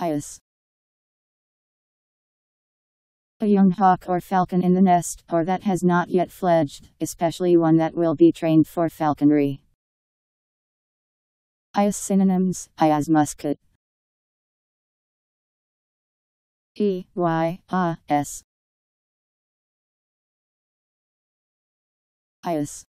Eyas, A young hawk or falcon in the nest, or that has not yet fledged, especially one that will be trained for falconry. Eyas synonyms, Ias muscat. E Y A S. Eyas.